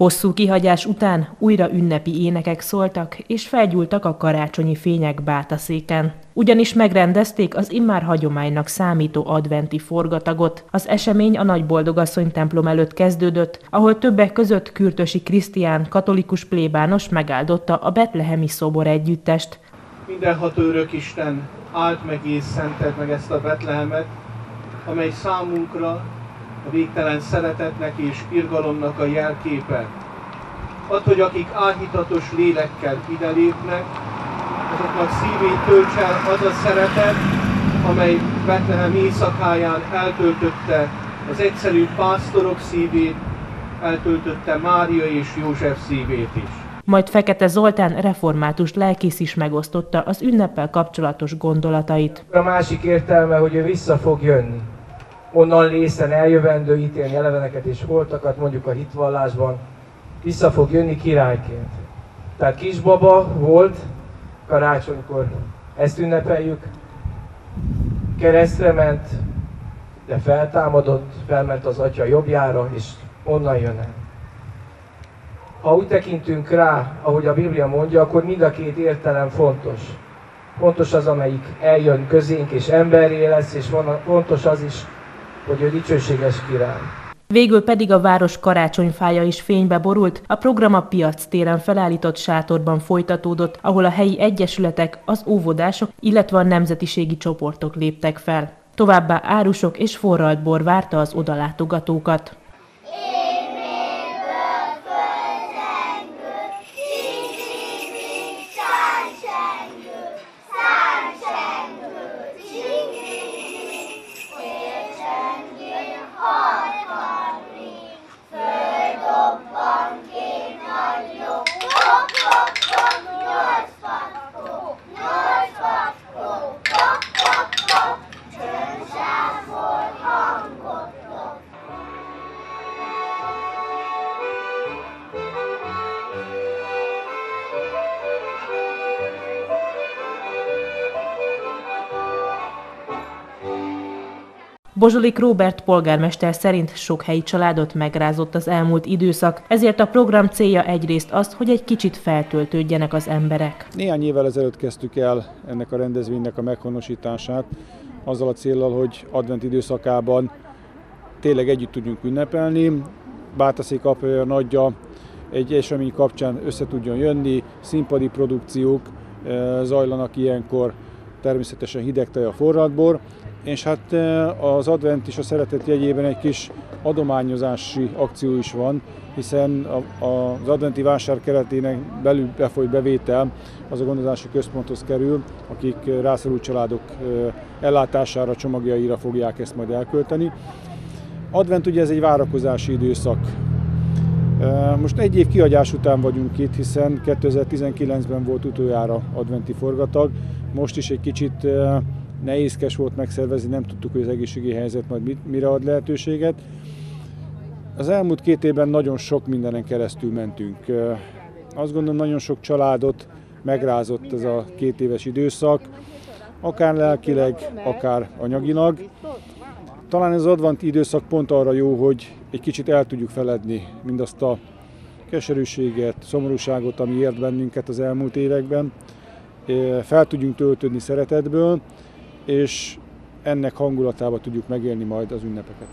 Hosszú kihagyás után újra ünnepi énekek szóltak, és felgyúltak a karácsonyi fények bátaszéken. Ugyanis megrendezték az immár hagyománynak számító adventi forgatagot. Az esemény a Nagyboldogasszony templom előtt kezdődött, ahol többek között Kürtösi Krisztián, katolikus plébános megáldotta a betlehemi szobor együttest. Mindenható örök Isten, áld meg és szented meg ezt a Betlehemet, amely számunkra a végtelen szeretetnek és irgalomnak a jelképe. Add, hogy akik áhítatos lélekkel ide lépnek, azoknak szívét tölts el az a szeretet, amely Betlehem éjszakáján eltöltötte az egyszerű pásztorok szívét, eltöltötte Mária és József szívét is. Majd Fekete Zoltán református lelkész is megosztotta az ünneppel kapcsolatos gondolatait. A másik értelme, hogy ő vissza fog jönni onnan lészen eljövendő ítélni eleveneket és voltakat, mondjuk a hitvallásban, vissza fog jönni királyként. Tehát kisbaba volt, karácsonykor ezt ünnepeljük, keresztre ment, de feltámadott, felment az atya jobbjára, és onnan jön el. Ha úgy tekintünk rá, ahogy a Biblia mondja, akkor mind a két értelem fontos. Fontos az, amelyik eljön közénk, és emberré lesz, és fontos az is, hogy ő dicsőséges király. Végül pedig a város karácsonyfája is fénybe borult, a program a piac téren felállított sátorban folytatódott, ahol a helyi egyesületek, az óvodások, illetve a nemzetiségi csoportok léptek fel. Továbbá árusok és forralt bor várta az odalátogatókat. Bozsolik Róbert polgármester szerint sok helyi családot megrázott az elmúlt időszak, ezért a program célja egyrészt az, hogy egy kicsit feltöltődjenek az emberek. Néhány évvel ezelőtt kezdtük el ennek a rendezvénynek a meghonosítását, azzal a célral, hogy advent időszakában tényleg együtt tudjunk ünnepelni. Bátaszék apja nagyja egy esemény kapcsán össze tudjon jönni, színpadi produkciók eh, zajlanak ilyenkor, természetesen hideg a forradbor, és hát az advent is a szeretet jegyében egy kis adományozási akció is van, hiszen az adventi vásár keretének belül befolyt bevétel az a gondozási központhoz kerül, akik rászorult családok ellátására, csomagjaira fogják ezt majd elkölteni. Advent ugye ez egy várakozási időszak. Most egy év kihagyás után vagyunk itt, hiszen 2019-ben volt utoljára adventi forgatag, most is egy kicsit nehézkes volt megszervezni, nem tudtuk, hogy az egészségi helyzet majd mit, mire ad lehetőséget. Az elmúlt két évben nagyon sok mindenen keresztül mentünk. Azt gondolom, nagyon sok családot megrázott ez a két éves időszak, akár lelkileg, akár anyagilag. Talán ez az advent időszak pont arra jó, hogy egy kicsit el tudjuk feledni mindazt a keserűséget, szomorúságot, ami ért bennünket az elmúlt években. Fel tudjunk töltődni szeretetből, és ennek hangulatában tudjuk megélni majd az ünnepeket.